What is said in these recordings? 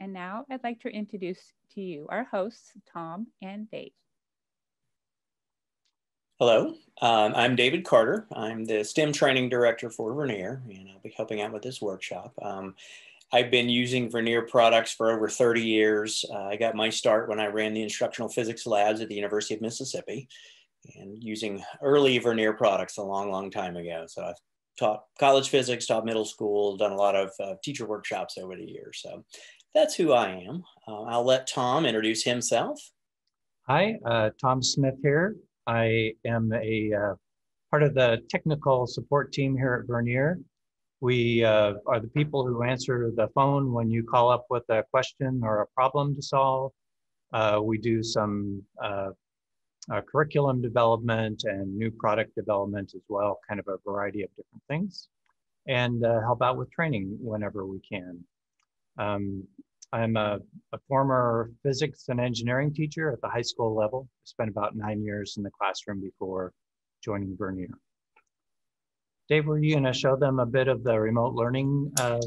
And now I'd like to introduce to you our hosts, Tom and Dave. Hello, um, I'm David Carter. I'm the STEM training director for Vernier, and I'll be helping out with this workshop. Um, I've been using Vernier products for over 30 years. Uh, I got my start when I ran the instructional physics labs at the University of Mississippi and using early Vernier products a long, long time ago. So I've taught college physics, taught middle school, done a lot of uh, teacher workshops over the years. So that's who I am. Uh, I'll let Tom introduce himself. Hi, uh, Tom Smith here. I am a uh, part of the technical support team here at Vernier. We uh, are the people who answer the phone when you call up with a question or a problem to solve. Uh, we do some uh, curriculum development and new product development as well, kind of a variety of different things, and help out with training whenever we can. Um, I'm a, a, former physics and engineering teacher at the high school level. Spent about nine years in the classroom before joining Vernier. Dave, were you going to show them a bit of the remote learning uh,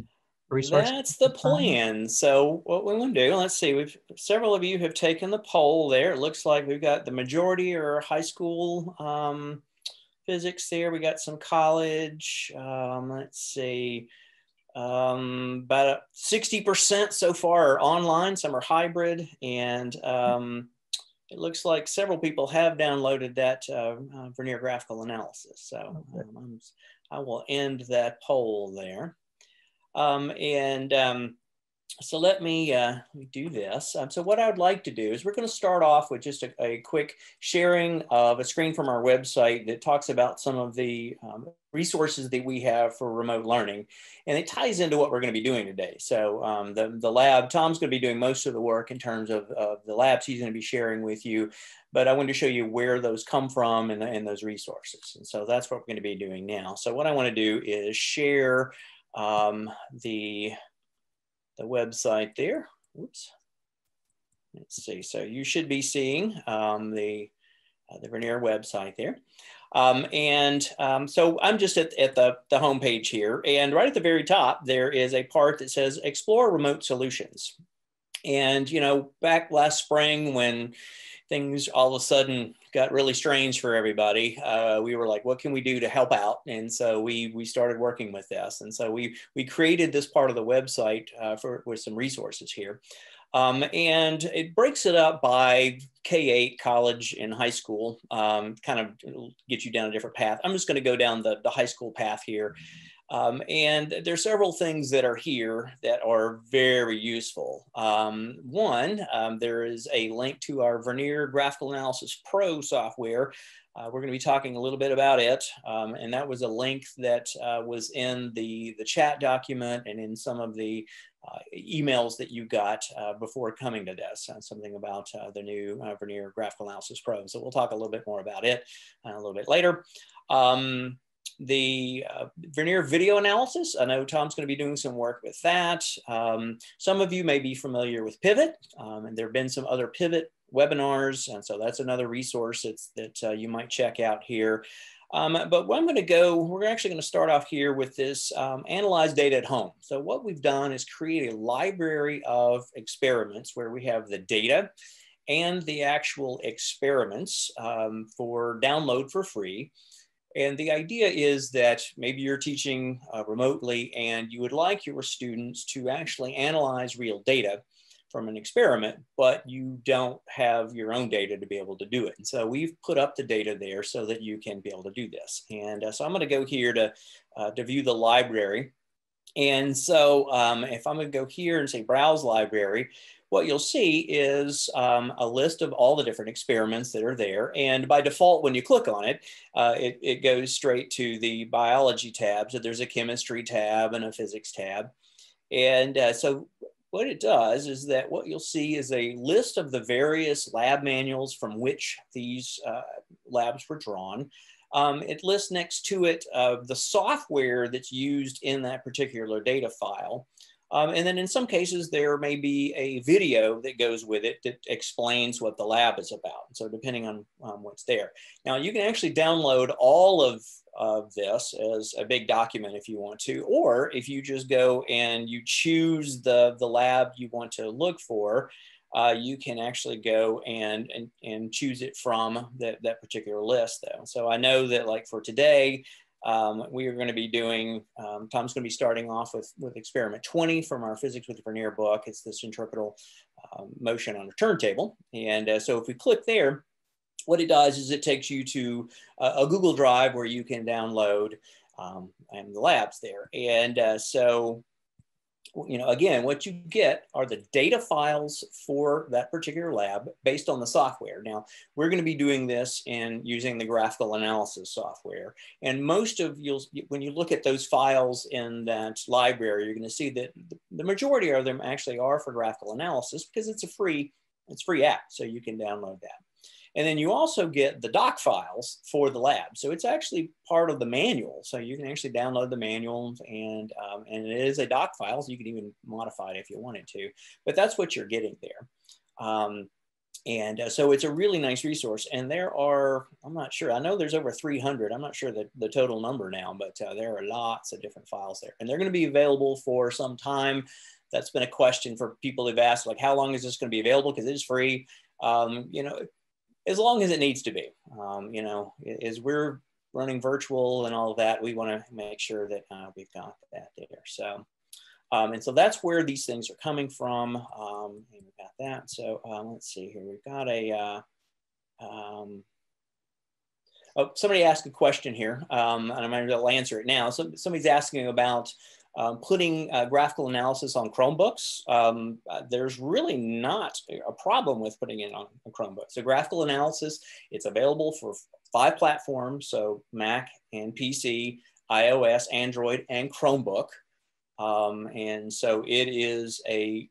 resource? That's the plan. So what we're going to do, let's see, we've several of you have taken the poll there. It looks like we've got the majority are high school um, physics there. We got some college. Um, let's see. Um, about 60% so far are online, some are hybrid, and um, it looks like several people have downloaded that uh, uh, Vernier graphical analysis. So um, I will end that poll there. Um, and um, so let me, uh, do this. Um, so what I would like to do is we're going to start off with just a, a, quick sharing of a screen from our website that talks about some of the um, resources that we have for remote learning. And it ties into what we're going to be doing today. So um, the, the lab, Tom's going to be doing most of the work in terms of, of the labs he's going to be sharing with you. But I wanted to show you where those come from and, and those resources. And so that's what we're going to be doing now. So what I want to do is share um, the the website there. Oops. Let's see. So you should be seeing um, the, uh, the Vernier website there. Um, and um, so I'm just at, at the, the home page here. And right at the very top, there is a part that says explore remote solutions. And, you know, back last spring when things all of a sudden got really strange for everybody. Uh, we were like, what can we do to help out? And so we we started working with this. And so we we created this part of the website uh, for with some resources here. Um, and it breaks it up by K8, college and high school, um, kind of get you down a different path. I'm just going to go down the, the high school path here. Um, and there's several things that are here that are very useful. Um, one, um, there is a link to our Vernier Graphical Analysis Pro software. Uh, we're going to be talking a little bit about it. Um, and that was a link that uh, was in the, the chat document and in some of the uh, emails that you got uh, before coming to this, uh, something about uh, the new Vernier Graphical Analysis Pro. So we'll talk a little bit more about it a little bit later. Um, the uh, Vernier video analysis. I know Tom's going to be doing some work with that. Um, some of you may be familiar with Pivot, um, and there have been some other Pivot webinars, and so that's another resource that uh, you might check out here. Um, but what I'm going to go, we're actually going to start off here with this um, analyze data at home. So what we've done is create a library of experiments where we have the data and the actual experiments um, for download for free. And the idea is that maybe you're teaching uh, remotely and you would like your students to actually analyze real data from an experiment, but you don't have your own data to be able to do it. And so we've put up the data there so that you can be able to do this. And uh, so I'm going to go here to, uh, to view the library. And so um, if I'm going to go here and say browse library, what you'll see is um, a list of all the different experiments that are there. And by default, when you click on it, uh, it, it, goes straight to the biology tab. So there's a chemistry tab and a physics tab. And uh, so what it does is that what you'll see is a list of the various lab manuals from which these uh, labs were drawn. Um, it lists next to it uh, the software that's used in that particular data file. Um, and then in some cases, there may be a video that goes with it that explains what the lab is about. So depending on um, what's there. Now you can actually download all of, of this as a big document if you want to, or if you just go and you choose the, the lab you want to look for, uh, you can actually go and, and, and choose it from that, that particular list though. So I know that like for today, um, we are going to be doing, um, Tom's going to be starting off with, with experiment 20 from our Physics with Vernier book. It's the centripetal um, motion on a turntable. And uh, so if we click there, what it does is it takes you to a, a Google Drive where you can download um, and the labs there. And uh, so you know, again, what you get are the data files for that particular lab based on the software. Now, we're going to be doing this in using the graphical analysis software. And most of you'll, when you look at those files in that library, you're going to see that the majority of them actually are for graphical analysis because it's a free, it's free app. So you can download that. And then you also get the doc files for the lab. So it's actually part of the manual. So you can actually download the manuals and, um, and it is a doc file. So you can even modify it if you wanted to, but that's what you're getting there. Um, and uh, so it's a really nice resource. And there are, I'm not sure, I know there's over 300. I'm not sure the, the total number now, but uh, there are lots of different files there. And they're going to be available for some time. That's been a question for people who've asked, like, how long is this going to be available? Because it is free. Um, you know, as long as it needs to be. Um, you know, as we're running virtual and all of that, we want to make sure that uh, we've got that there. So, um, and so that's where these things are coming from. Um, and we've got that. So um, let's see here. We've got a, uh, um, oh, somebody asked a question here, um, and I'm going to answer it now. So somebody's asking about um, putting uh, graphical analysis on Chromebooks, um, uh, there's really not a problem with putting it on a Chromebook. So graphical analysis, it's available for five platforms, so Mac and PC, iOS, Android, and Chromebook. Um, and so it is a,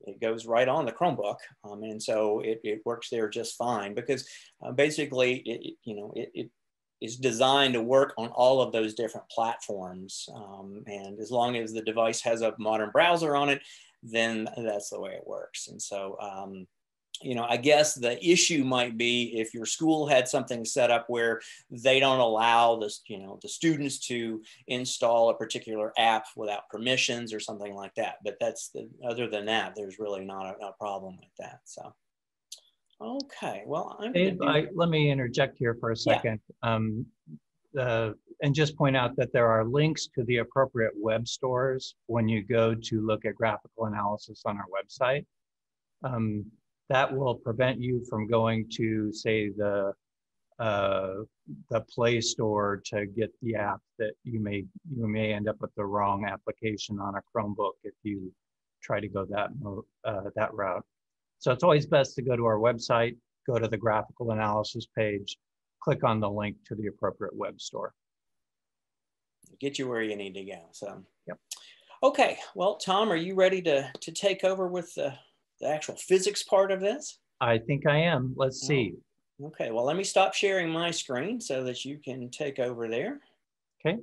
it goes right on the Chromebook. Um, and so it, it works there just fine because uh, basically, it, you know, it, it is designed to work on all of those different platforms. Um, and as long as the device has a modern browser on it, then that's the way it works. And so, um, you know, I guess the issue might be if your school had something set up where they don't allow the, you know, the students to install a particular app without permissions or something like that. But that's the, other than that, there's really not a, a problem with that. So. Okay, well, I'm Dave, do... I, let me interject here for a second. Yeah. Um, and just point out that there are links to the appropriate web stores when you go to look at graphical analysis on our website. Um, that will prevent you from going to, say, the uh, the Play Store to get the app that you may you may end up with the wrong application on a Chromebook if you try to go that uh, that route. So it's always best to go to our website, go to the graphical analysis page, click on the link to the appropriate web store. Get you where you need to go. So, yep. Okay. Well, Tom, are you ready to, to take over with the, the actual physics part of this? I think I am. Let's oh. see. Okay. Well, let me stop sharing my screen so that you can take over there. Okay.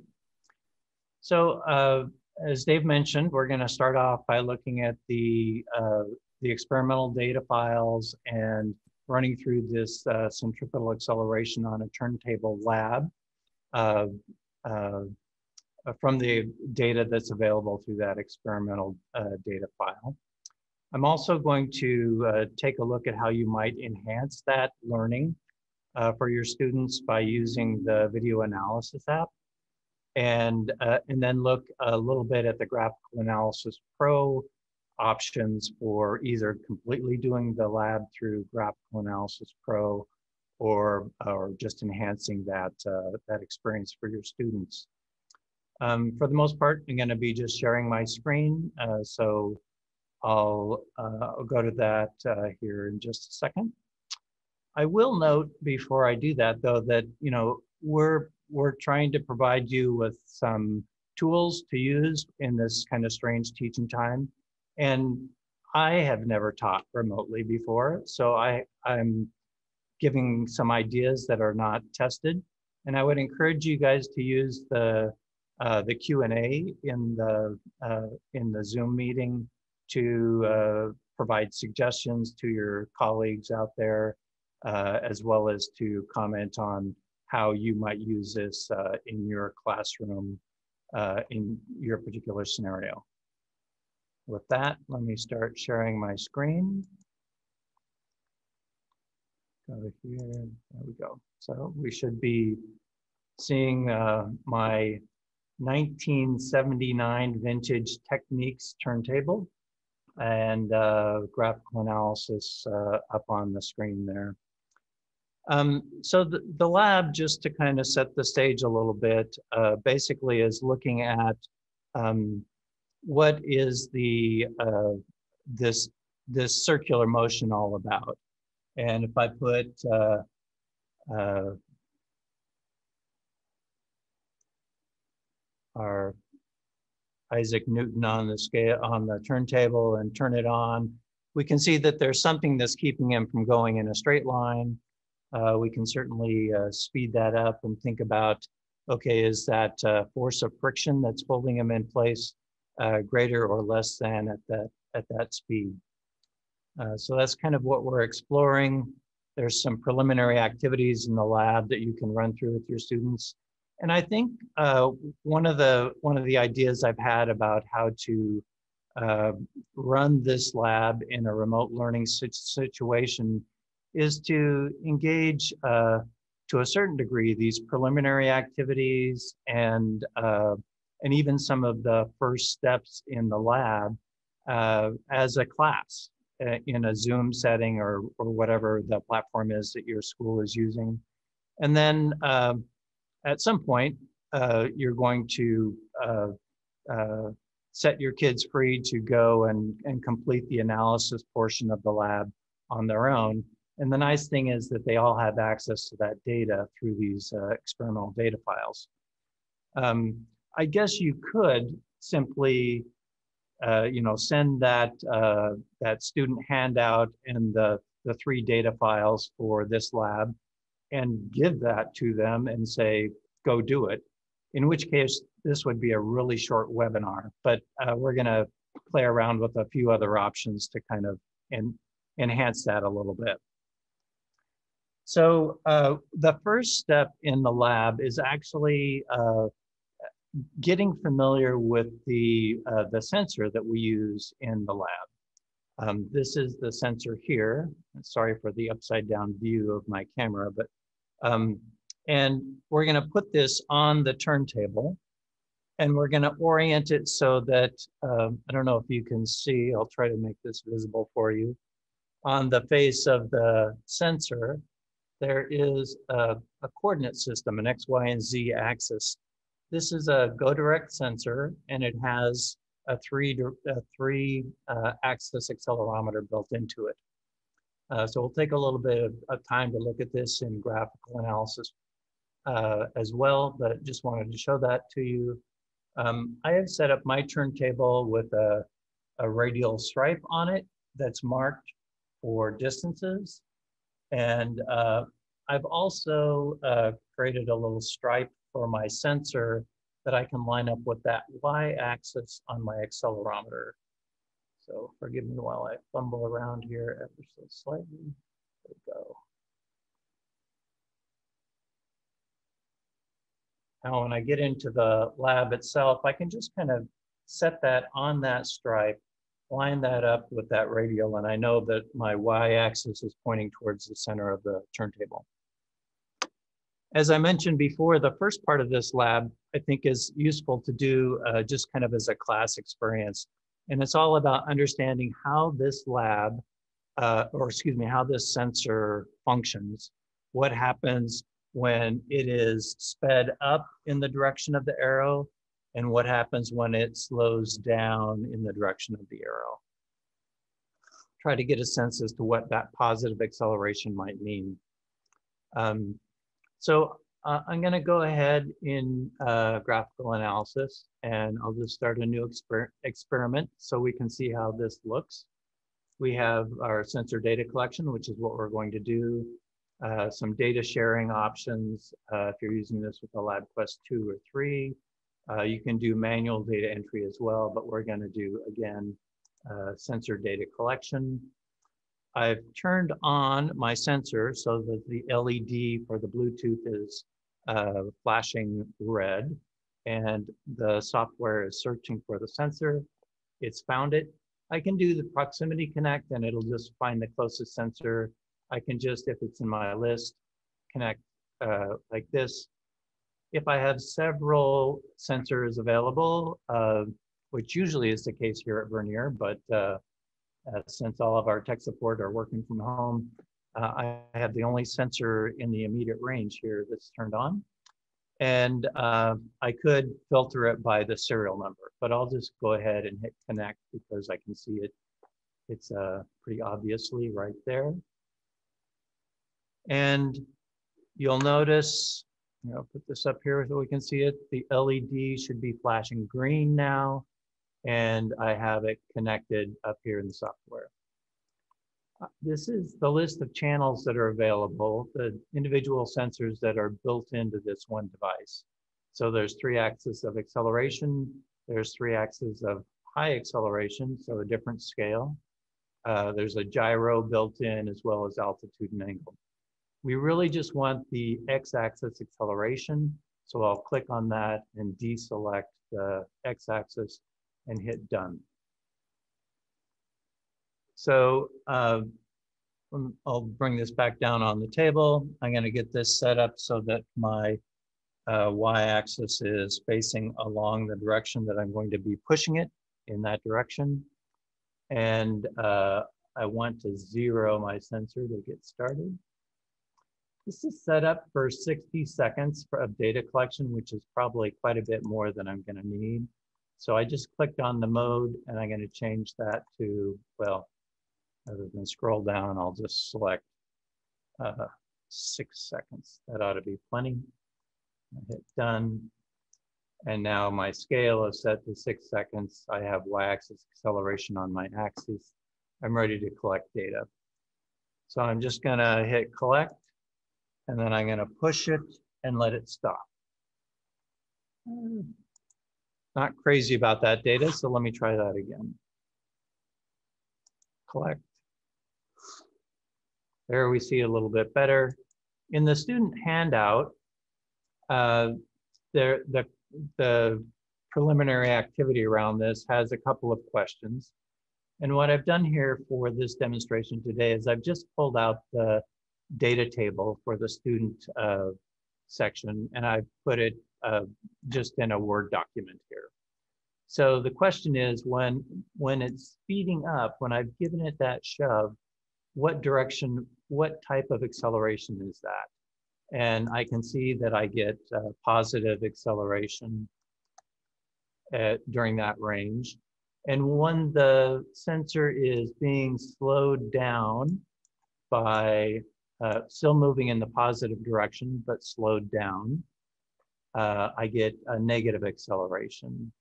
So, uh, as Dave mentioned, we're going to start off by looking at the uh, the experimental data files and running through this uh, centripetal acceleration on a turntable lab uh, uh, from the data that's available through that experimental uh, data file. I'm also going to uh, take a look at how you might enhance that learning uh, for your students by using the video analysis app and, and then look a little bit at the graphical analysis pro options for either completely doing the lab through Graphical Analysis Pro or, or just enhancing that, uh, that experience for your students. Um, for the most part, I'm going to be just sharing my screen. Uh, so I'll, uh, I'll go to that uh, here in just a second. I will note before I do that, though, that you know we're we're trying to provide you with some tools to use in this kind of strange teaching time. And I have never taught remotely before, so I, I'm giving some ideas that are not tested. And I would encourage you guys to use the, uh, the Q&A in the, uh, in the Zoom meeting to uh, provide suggestions to your colleagues out there, uh, as well as to comment on how you might use this uh, in your classroom uh, in your particular scenario. With that, let me start sharing my screen. Here, there we go. So we should be seeing uh, my 1979 vintage Technics turntable and uh, graphical analysis uh, up on the screen there. Um, so the, the lab, just to kind of set the stage a little bit, uh, basically is looking at um, what is the uh, this this circular motion all about. And if I put uh, uh, our Isaac Newton on the scale on the turntable and turn it on, we can see that there's something that's keeping him from going in a straight line. Uh, we can certainly uh, speed that up and think about, okay, is that uh, force of friction that's holding him in place uh, greater or less than at that, at that speed? Uh, so that's kind of what we're exploring. There's some preliminary activities in the lab that you can run through with your students. And I think uh, one of the one of the ideas I've had about how to uh, run this lab in a remote learning situation is to engage uh, to a certain degree these preliminary activities and uh, and even some of the first steps in the lab uh, as a class uh, in a Zoom setting or or whatever the platform is that your school is using, and then um, at some point, uh, you're going to uh, uh, set your kids free to go and, and complete the analysis portion of the lab on their own. And the nice thing is that they all have access to that data through these uh, experimental data files. Um, I guess you could simply, uh, you know, send that uh, that student handout and the the three data files for this lab and give that to them and say, go do it. In which case, this would be a really short webinar, but uh, we're going to play around with a few other options to kind of en enhance that a little bit. So uh, the first step in the lab is actually uh, getting familiar with the, uh, the sensor that we use in the lab. Um, this is the sensor here. Sorry for the upside down view of my camera, but um, and we're going to put this on the turntable and we're going to orient it so that, um, I don't know if you can see, I'll try to make this visible for you. On the face of the sensor, there is a, a coordinate system, an X, Y, and Z axis. This is a GoDirect sensor and it has a three, a three uh, axis accelerometer built into it. Uh, so we'll take a little bit of, of, time to look at this in graphical analysis uh, as well, but just wanted to show that to you. Um, I have set up my turntable with a, a radial stripe on it that's marked for distances. And uh, I've also uh, created a little stripe for my sensor that I can line up with that y-axis on my accelerometer. So forgive me while I fumble around here ever so slightly. There we go. Now, when I get into the lab itself, I can just kind of set that on that stripe, line that up with that radial, and I know that my y-axis is pointing towards the center of the turntable. As I mentioned before, the first part of this lab, I think is useful to do uh, just kind of as a class experience. And it's all about understanding how this lab, uh, or excuse me, how this sensor functions, what happens when it is sped up in the direction of the arrow and what happens when it slows down in the direction of the arrow. Try to get a sense as to what that positive acceleration might mean. Um, so uh, I'm going to go ahead in uh, graphical analysis and I'll just start a new exper experiment so we can see how this looks. We have our sensor data collection, which is what we're going to do uh, some data sharing options uh, if you're using this with a LabQuest 2 or 3. Uh, you can do manual data entry as well, but we're going to do, again, uh, sensor data collection. I've turned on my sensor so that the LED for the Bluetooth is uh, flashing red and the software is searching for the sensor. It's found it. I can do the proximity connect and it'll just find the closest sensor. I can just, if it's in my list, connect uh, like this. If I have several sensors available, uh, which usually is the case here at Vernier, but uh, since all of our tech support are working from home, uh, I have the only sensor in the immediate range here that's turned on. And uh, I could filter it by the serial number, but I'll just go ahead and hit connect because I can see it. It's uh, pretty obviously right there. And you'll notice, you know, put this up here so we can see it. The LED should be flashing green now, and I have it connected up here in the software. Uh, this is the list of channels that are available, the individual sensors that are built into this one device. So there's three axes of acceleration, there's three axes of high acceleration, so a different scale. Uh, there's a gyro built in as well as altitude and angle. We really just want the x-axis acceleration, so I'll click on that and deselect the x-axis and hit done. So uh, um, I'll bring this back down on the table. I'm going to get this set up so that my uh, y-axis is facing along the direction that I'm going to be pushing it in that direction. And uh, I want to zero my sensor to get started. This is set up for 60 seconds of data collection, which is probably quite a bit more than I'm going to need. So I just clicked on the mode and I'm going to change that to, well, Rather than scroll down, I'll just select uh, six seconds. That ought to be plenty. I hit done. And now my scale is set to six seconds. I have y-axis acceleration on my axis. I'm ready to collect data. So I'm just gonna hit collect, and then I'm gonna push it and let it stop. Not crazy about that data, so let me try that again. Collect. There we see a little bit better. In the student handout, uh, there, the, the preliminary activity around this has a couple of questions. And what I've done here for this demonstration today is I've just pulled out the data table for the student uh, section and I've put it uh, just in a Word document here. So the question is when, when it's speeding up, when I've given it that shove, what direction, what type of acceleration is that? And I can see that I get uh, positive acceleration at, during that range. And when the sensor is being slowed down by uh, still moving in the positive direction, but slowed down, uh, I get a negative acceleration.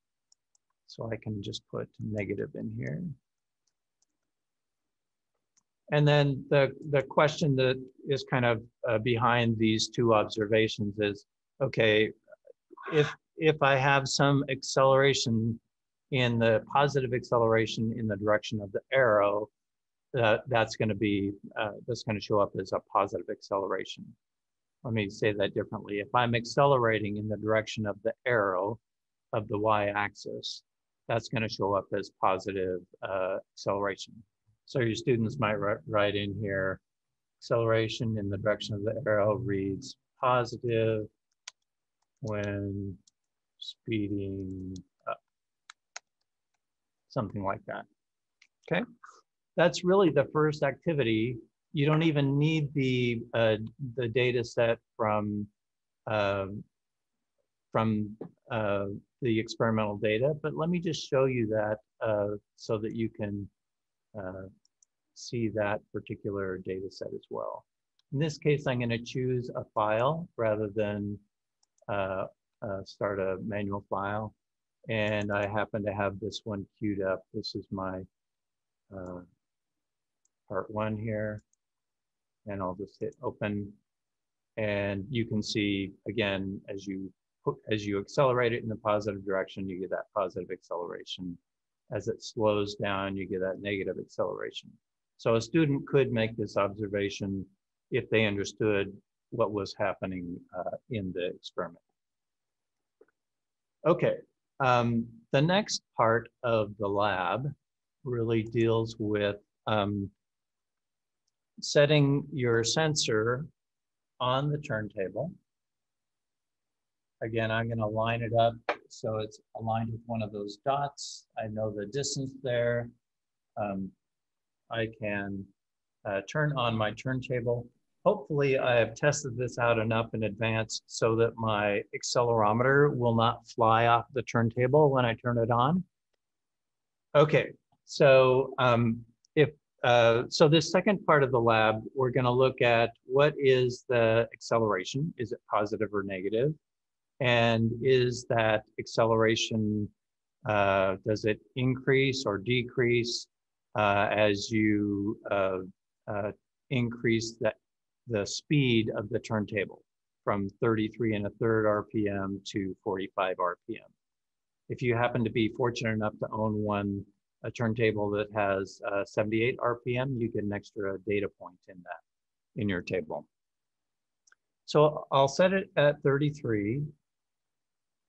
So I can just put negative in here. And then the, the question that is kind of uh, behind these two observations is, okay, if, if I have some acceleration in the positive acceleration in the direction of the arrow, uh, that's going to be, uh, that's going to show up as a positive acceleration. Let me say that differently. If I'm accelerating in the direction of the arrow of the y-axis, that's going to show up as positive uh, acceleration. So your students might write in here, acceleration in the direction of the arrow reads positive when speeding up. Something like that. Okay, that's really the first activity. You don't even need the uh, the data set from uh, from uh, the experimental data, but let me just show you that uh, so that you can uh, see that particular data set as well. In this case, I'm going to choose a file rather than uh, start a manual file. And I happen to have this one queued up. This is my part one here. And I'll just hit open. And you can see, again, as you pu- as you accelerate it in the positive direction, you get that positive acceleration. As it slows down, you get that negative acceleration. So a student could make this observation if they understood what was happening uh, in the experiment. Okay, um, the next part of the lab really deals with um, setting your sensor on the turntable. Again, I'm going to line it up so it's aligned with one of those dots. I know the distance there. Um, I can uh, turn on my turntable. Hopefully I have tested this out enough in advance so that my accelerometer will not fly off the turntable when I turn it on. Okay, so um, if uh, so this second part of the lab, we're going to look at what is the acceleration? Is it positive or negative? And is that acceleration, uh, does it increase or decrease uh, as you uh, uh, increase the, the speed of the turntable from 33 and a third RPM to 45 RPM? If you happen to be fortunate enough to own one a turntable that has uh, 78 RPM, you get an extra data point in that, in your table. So I'll set it at 33.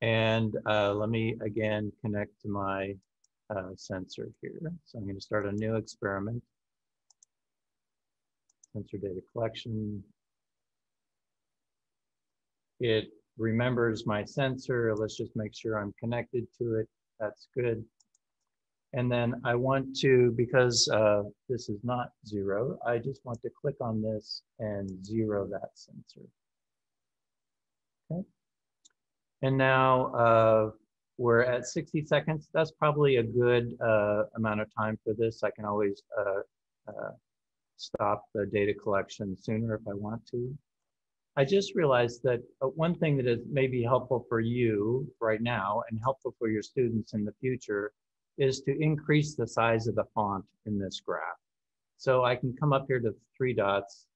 And uh, let me again connect to my uh, sensor here. So I'm going to start a new experiment. Sensor data collection. It remembers my sensor. Let's just make sure I'm connected to it. That's good. And then I want to, because uh, this is not zero, I just want to click on this and zero that sensor. Okay. And now uh, we're at 60 seconds. That's probably a good uh, amount of time for this. I can always uh, uh, stop the data collection sooner if I want to. I just realized that uh, one thing that is maybe helpful for you right now and helpful for your students in the future is to increase the size of the font in this graph. So I can come up here to three dots,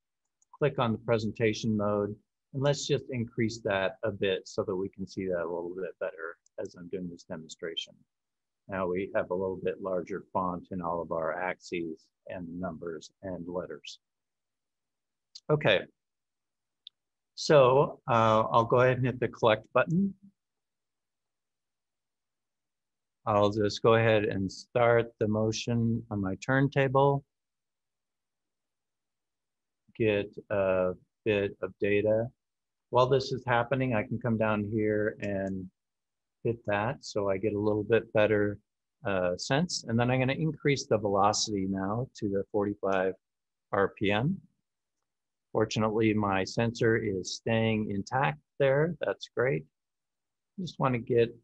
click on the presentation mode, and let's just increase that a bit so that we can see that a little bit better as I'm doing this demonstration. Now we have a little bit larger font in all of our axes and numbers and letters. Okay. So uh, I'll go ahead and hit the collect button. I'll just go ahead and start the motion on my turntable. Get a bit of data. While this is happening, I can come down here and hit that so I get a little bit better uh, sense. And then I'm going to increase the velocity now to the 45 RPM. Fortunately, my sensor is staying intact there. That's great. Just want to get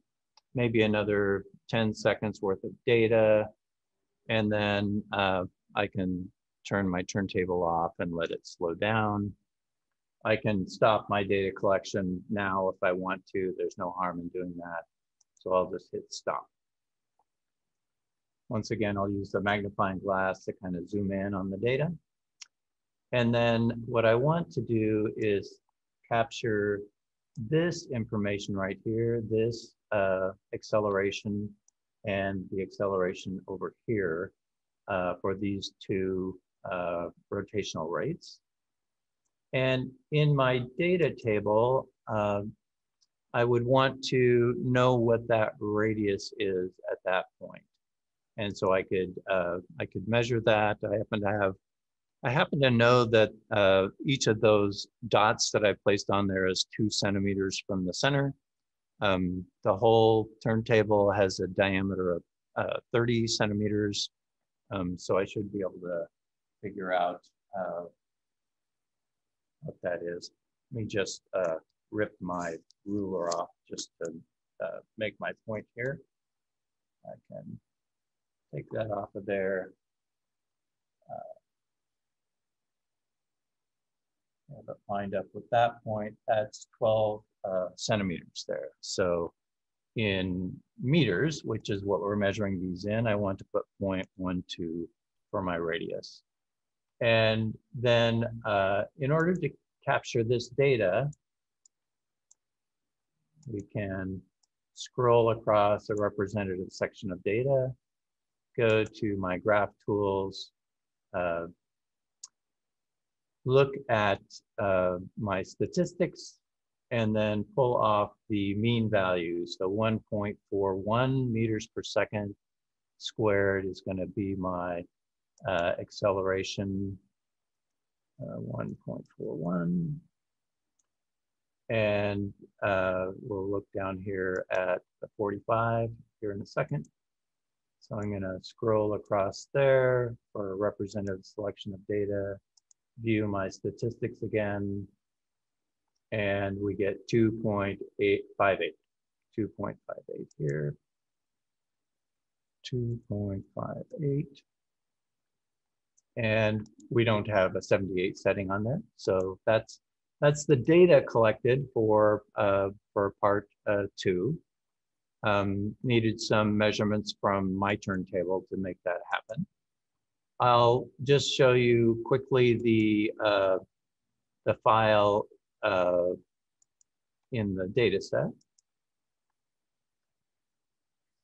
maybe another 10 seconds worth of data. And then uh, I can turn my turntable off and let it slow down. I can stop my data collection now if I want to. There's no harm in doing that. So I'll just hit stop. Once again, I'll use the magnifying glass to kind of zoom in on the data. And then what I want to do is capture this information right here, this uh, acceleration and the acceleration over here uh, for these two uh, rotational rates. And in my data table, uh, I would want to know what that radius is at that point. And so I could uh, I could measure that. I happen to have I happen to know that uh, each of those dots that I placed on there is two centimeters from the center. Um, the whole turntable has a diameter of uh, 30 centimeters. Um, so I should be able to figure out uh, what that is. Let me just uh, rip my ruler off just to uh, make my point here. I can take that off of there. Uh, have lined up with that point. That's 12 uh, centimeters there. So in meters, which is what we're measuring these in, I want to put 0.12 for my radius. And then uh, in order to capture this data, we can scroll across a representative section of data, go to my graph tools, uh, look at uh, my statistics, and then pull off the mean values. So 1.41 meters per second squared is going to be my uh, acceleration, uh, 1.41. And uh, we'll look down here at the 45 here in a second. So I'm going to scroll across there for a representative selection of data, view my statistics again, and we get 2.858, 2.58 here, 2.58. And we don't have a 78 setting on there. So that's that's the data collected for uh, for part uh, two. Um, needed some measurements from my turntable to make that happen. I'll just show you quickly the uh, the file uh, in the data set.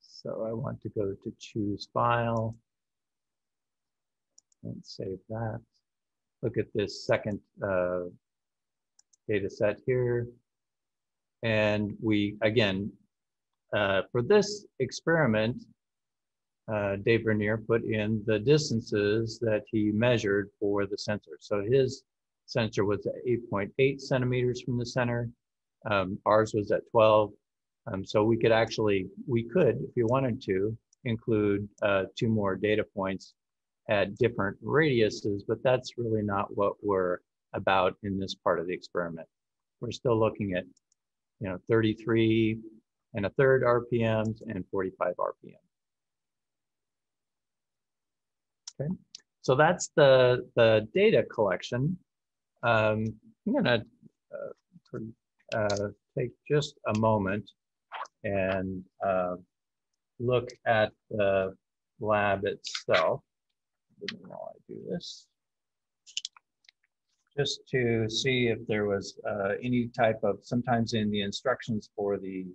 So I want to go to choose file and save that. Look at this second uh, data set here. And we, again, uh, for this experiment, uh, Dave Vernier put in the distances that he measured for the sensor. So his sensor was at 8.8 centimeters from the center. Um, ours was at 12. Um, so we could actually, we could, if you wanted to, include uh, two more data points at different radiuses, but that's really not what we're about in this part of the experiment. We're still looking at, you know, 33 and a third RPMs and 45 RPM. Okay, so that's the, the data collection. Um, I'm gonna uh, uh, take just a moment and uh, look at the lab itself. While I do this, just to see if there was uh, any type of, sometimes in the instructions for the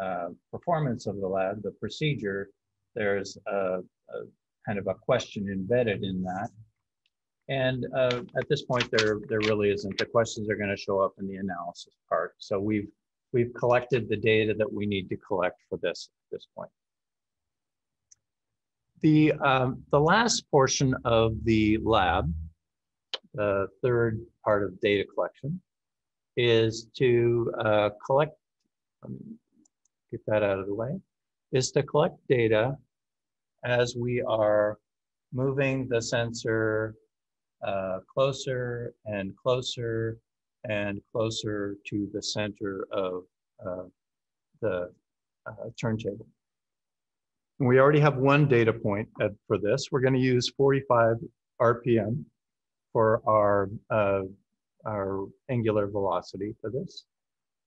uh, performance of the lab, the procedure, there's a, a, kind of a question embedded in that. And uh, at this point, there there really isn't. The questions are going to show up in the analysis part. So we've we've collected the data that we need to collect for this at this point. The um, the last portion of the lab, the third part of data collection, is to uh, collect. Get that out of the way. Is to collect data as we are moving the sensor uh, closer and closer and closer to the center of uh, the uh, turntable. And we already have one data point at, for this. We're going to use 45 RPM for our, uh, our angular velocity for this.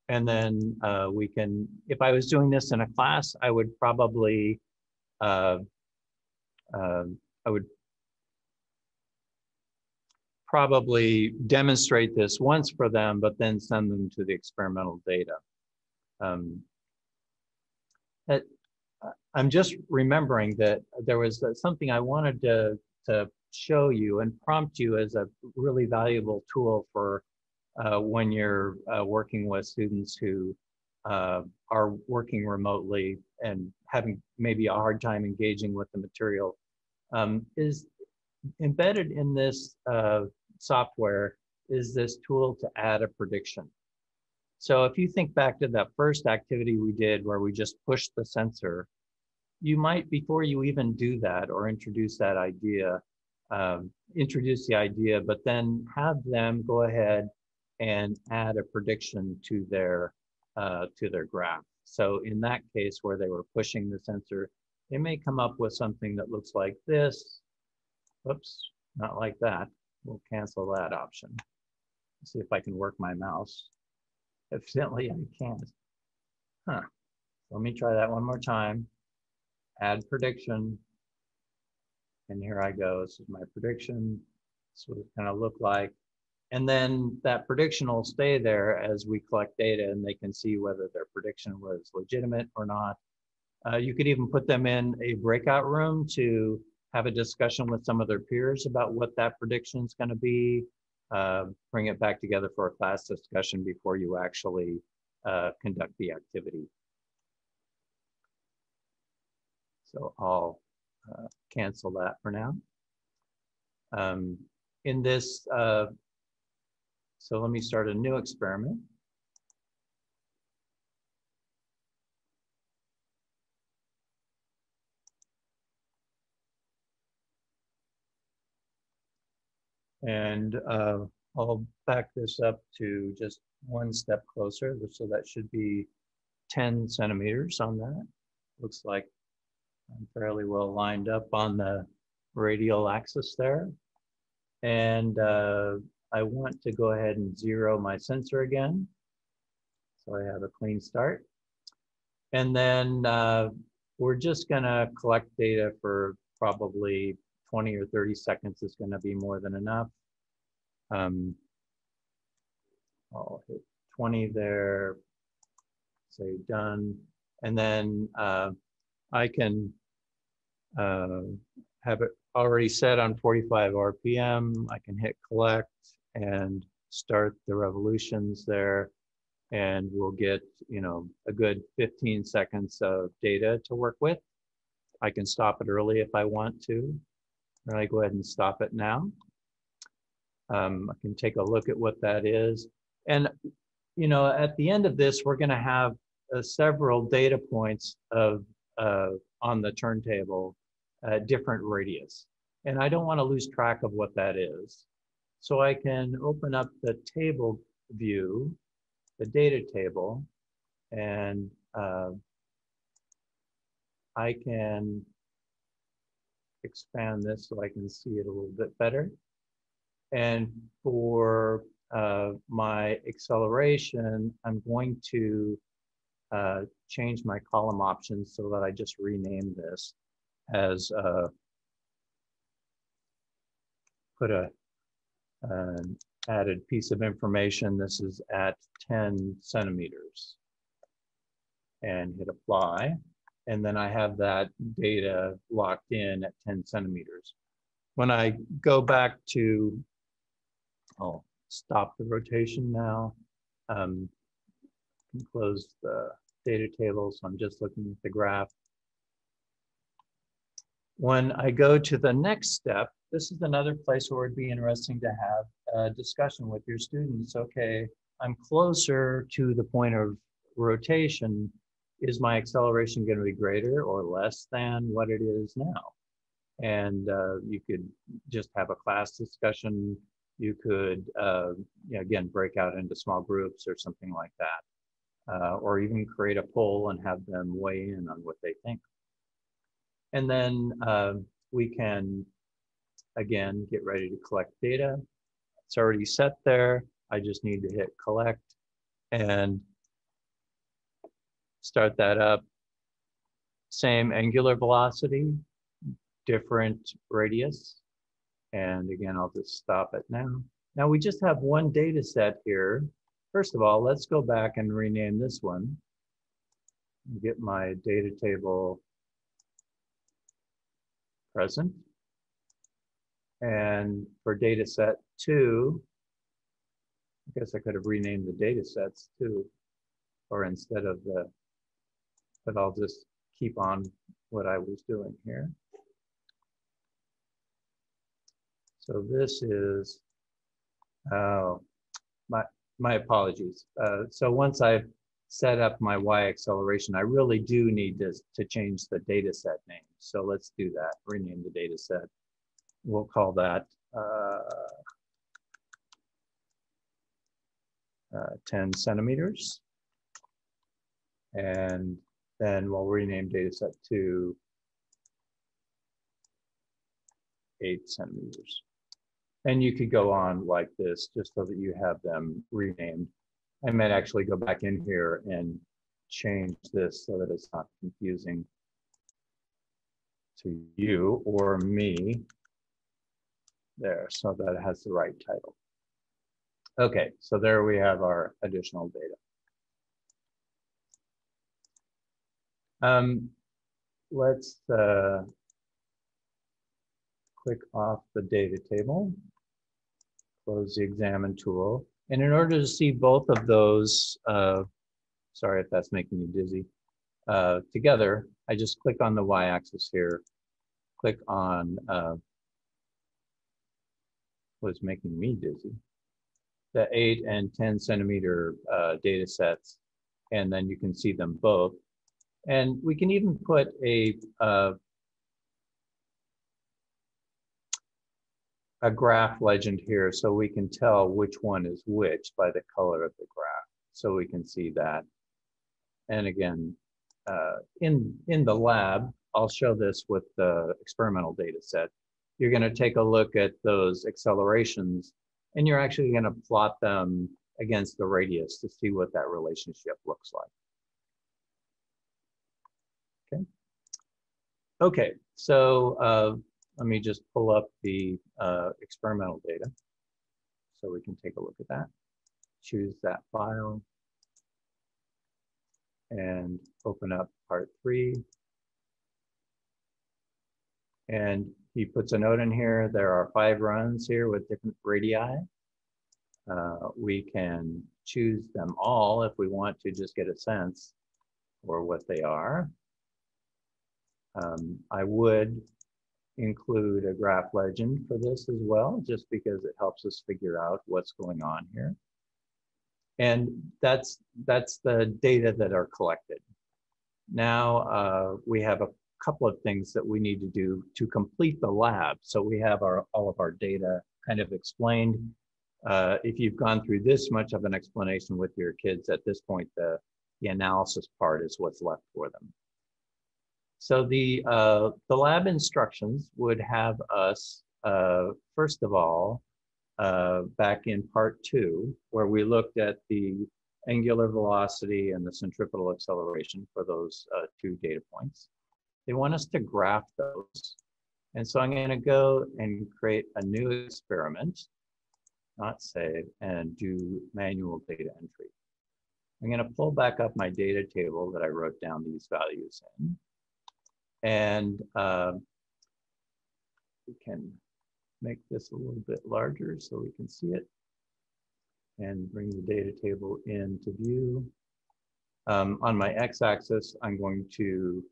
And then uh, we can, if I was doing this in a class, I would probably, uh, um, I would probably demonstrate this once for them, but then send them to the experimental data. Um, I'm just remembering that there was something I wanted to, to show you and prompt you as a really valuable tool for uh, when you're uh, working with students who uh, are working remotely and having maybe a hard time engaging with the material um, is embedded in this uh, software is this tool to add a prediction. So if you think back to that first activity we did where we just pushed the sensor, you might, before you even do that or introduce that idea, um, introduce the idea, but then have them go ahead and add a prediction to their uh, to their graph. So in that case where they were pushing the sensor, they may come up with something that looks like this. Oops, not like that. We'll cancel that option. Let's see if I can work my mouse. Evidently I can't. Huh. Let me try that one more time. Add prediction. And here I go. This is my prediction. This is what it's going to look like. And then that prediction will stay there as we collect data and they can see whether their prediction was legitimate or not. Uh, you could even put them in a breakout room to have a discussion with some of their peers about what that prediction is going to be. Uh, bring it back together for a class discussion before you actually uh, conduct the activity. So I'll uh, cancel that for now. Um, in this, uh, so let me start a new experiment. And uh, I'll back this up to just one step closer. So that should be 10 centimeters on that. Looks like I'm fairly well lined up on the radial axis there. And uh, I want to go ahead and zero my sensor again. So I have a clean start. And then uh, we're just gonna collect data for probably 20 or 30 seconds is gonna be more than enough. Um, I'll hit 20 there, say done. And then uh, I can uh, have it already set on 45 RPM. I can hit collect and start the revolutions there. And we'll get, you know, a good 15 seconds of data to work with. I can stop it early if I want to. And I go ahead and stop it now. Um, I can take a look at what that is. And, you know, at the end of this, we're going to have uh, several data points of uh, on the turntable at different radius. And I don't want to lose track of what that is. So I can open up the table view, the data table, and uh, I can expand this so I can see it a little bit better. And for uh, my acceleration, I'm going to uh, change my column options so that I just rename this as uh, put a an added piece of information. This is at 10 centimeters and hit apply. And then I have that data locked in at 10 centimeters. When I go back to, I'll stop the rotation now. Um, close the data table. So I'm just looking at the graph. When I go to the next step, this is another place where it'd be interesting to have a discussion with your students. Okay, I'm closer to the point of rotation. Is my acceleration going to be greater or less than what it is now? And uh, you could just have a class discussion. You could, uh, you know, again, break out into small groups or something like that. Uh, or even create a poll and have them weigh in on what they think. And then uh, we can, again, get ready to collect data. It's already set there. I just need to hit collect and start that up. Same angular velocity, different radius. And again, I'll just stop it now. Now we just have one data set here. First of all, let's go back and rename this one. Get my data table present. And for data set two, I guess I could have renamed the data sets too, or instead of the, but I'll just keep on what I was doing here. So this is, oh, my, my apologies. Uh, so once I've set up my Y acceleration, I really do need to, to change the data set name. So let's do that, rename the data set. We'll call that uh, uh, 10 centimeters. And then we'll rename dataset to eight centimeters. And you could go on like this just so that you have them renamed. I might actually go back in here and change this so that it's not confusing to you or me there so that it has the right title. Okay, so there we have our additional data. Um, let's uh, click off the data table, close the examine tool. And in order to see both of those, uh, sorry if that's making you dizzy, uh, together, I just click on the y-axis here, click on what's making me dizzy, the 8 and 10 centimeter uh, data sets, and then you can see them both. And we can even put a uh, a graph legend here so we can tell which one is which by the color of the graph. So we can see that. And again, uh, in, in the lab, I'll show this with the experimental data set. You're going to take a look at those accelerations and you're actually going to plot them against the radius to see what that relationship looks like. Okay. Okay, so uh, let me just pull up the uh, experimental data so we can take a look at that. Choose that file and open up part three. And he puts a note in here. There are five runs here with different radii. Uh, we can choose them all if we want to just get a sense for what they are. Um, I would include a graph legend for this as well, just because it helps us figure out what's going on here. And that's, that's the data that are collected. Now uh, we have a couple of things that we need to do to complete the lab. So we have our, all of our data kind of explained. Uh, if you've gone through this much of an explanation with your kids at this point, the, the analysis part is what's left for them. So the, uh, the lab instructions would have us, uh, first of all, uh, back in part two, where we looked at the angular velocity and the centripetal acceleration for those uh, two data points. They want us to graph those. And so I'm going to go and create a new experiment, not save, and do manual data entry. I'm going to pull back up my data table that I wrote down these values in. And uh, we can make this a little bit larger so we can see it and bring the data table into view. Um, on my x-axis, I'm going to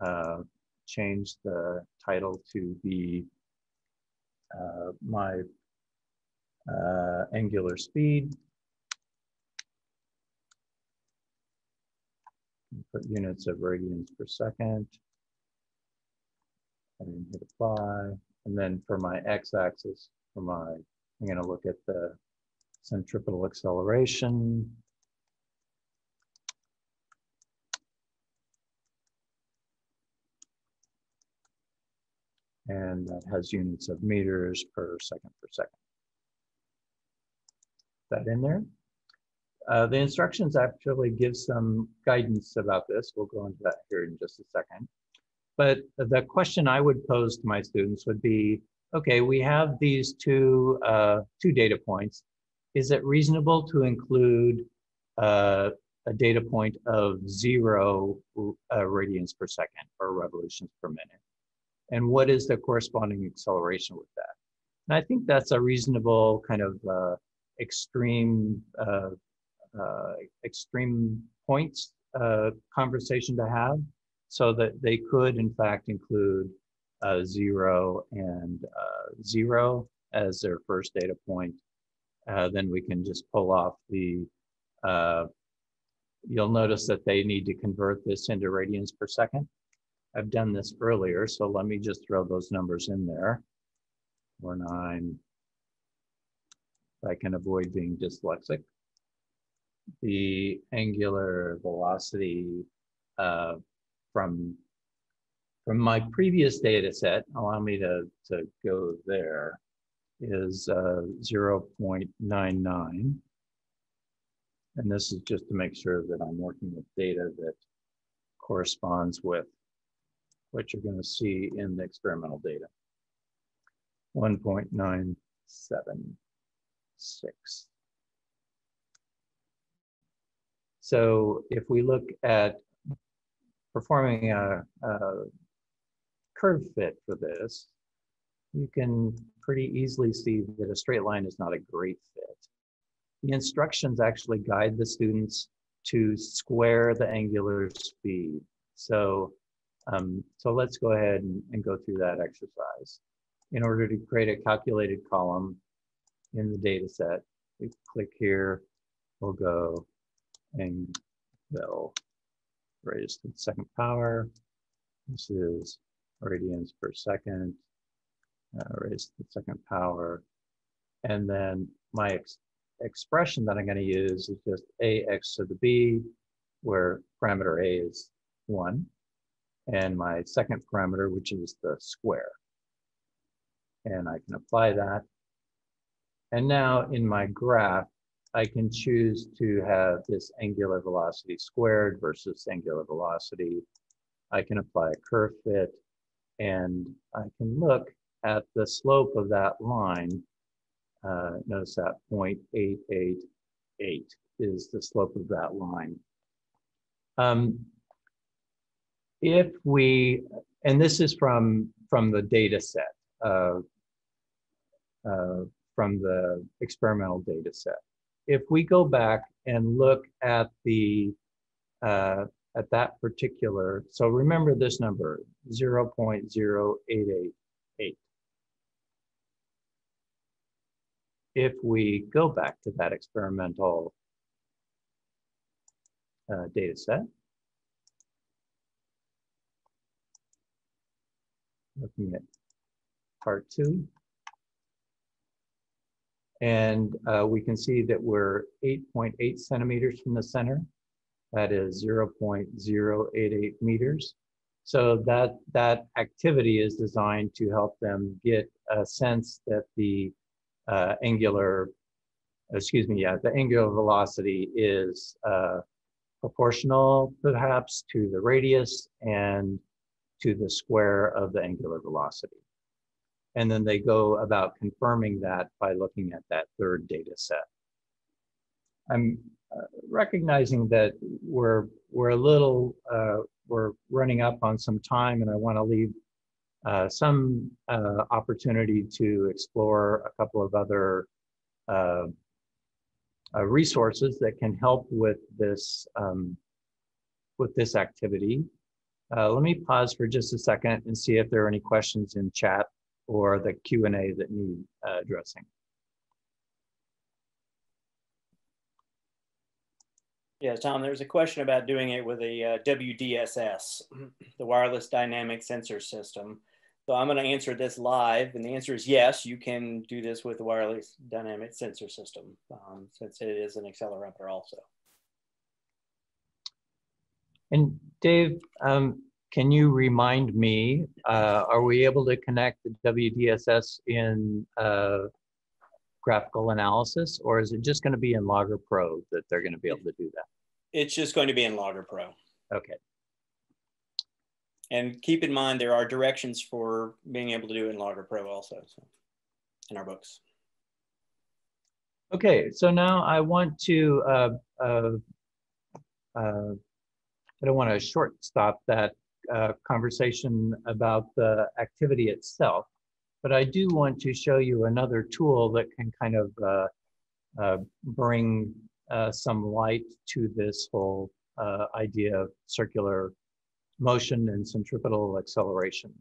uh, change the title to be uh, my uh, angular speed. Put units of radians per second and hit apply. And then for my x-axis, for my, I'm going to look at the centripetal acceleration. And that has units of meters per second per second. That in there. Uh, the instructions actually give some guidance about this. We'll go into that here in just a second. But the question I would pose to my students would be, okay, we have these two, uh, two data points. Is it reasonable to include uh, a data point of zero uh, radians per second or revolutions per minute? And what is the corresponding acceleration with that? And I think that's a reasonable kind of uh, extreme, uh, uh, extreme points conversation to have so that they could in fact include uh, zero and uh, zero as their first data point. Uh, then we can just pull off the, uh, you'll notice that they need to convert this into radians per second. I've done this earlier, so let me just throw those numbers in there. Four nine, I can avoid being dyslexic. The angular velocity uh, from from my previous data set, allow me to, to go there, is uh, 0.99. And this is just to make sure that I'm working with data that corresponds with what you're going to see in the experimental data. 1.976. So if we look at performing a, a curve fit for this, you can pretty easily see that a straight line is not a great fit. The instructions actually guide the students to square the angular speed. So, um, so let's go ahead and, and go through that exercise. In order to create a calculated column in the data set, we click here, we'll go and they'll raise to the second power. This is radians per second, uh, raised to the second power. And then my ex expression that I'm going to use is just ax to the b, where parameter a is 1, and my second parameter, which is the square. And I can apply that. And now in my graph, I can choose to have this angular velocity squared versus angular velocity. I can apply a curve fit and I can look at the slope of that line. Uh, notice that 0.888 is the slope of that line. Um, if we, and this is from, from the data set, uh, uh, from the experimental data set if we go back and look at the uh, at that particular, so remember this number, 0.0888. If we go back to that experimental uh, data set, looking at part two, and uh, we can see that we're 8.8 centimeters from the center. That is 0.088 meters. So that, that activity is designed to help them get a sense that the uh, angular, excuse me, yeah, the angular velocity is uh, proportional perhaps to the radius and to the square of the angular velocity. And then they go about confirming that by looking at that third data set. I'm uh, recognizing that we're, we're a little, uh, we're running up on some time and I wanna leave uh, some uh, opportunity to explore a couple of other uh, uh, resources that can help with this, um, with this activity. Let me pause for just a second and see if there are any questions in chat or the Q&A that need uh, addressing. Yeah, Tom, there's a question about doing it with a uh, WDSS, the Wireless Dynamic Sensor System. So I'm going to answer this live, and the answer is yes, you can do this with the Wireless Dynamic Sensor System, um, since it is an accelerometer also. And Dave, um, can you remind me, uh, are we able to connect the WDSS in uh, graphical analysis, or is it just going to be in Logger Pro that they're going to be able to do that? It's just going to be in Logger Pro. Okay. And keep in mind, there are directions for being able to do it in Logger Pro also so, in our books. Okay, so now I want to, uh, uh, uh I don't want to short stop that uh, conversation about the activity itself, but I do want to show you another tool that can kind of uh, uh, bring uh, some light to this whole uh, idea of circular motion and centripetal acceleration.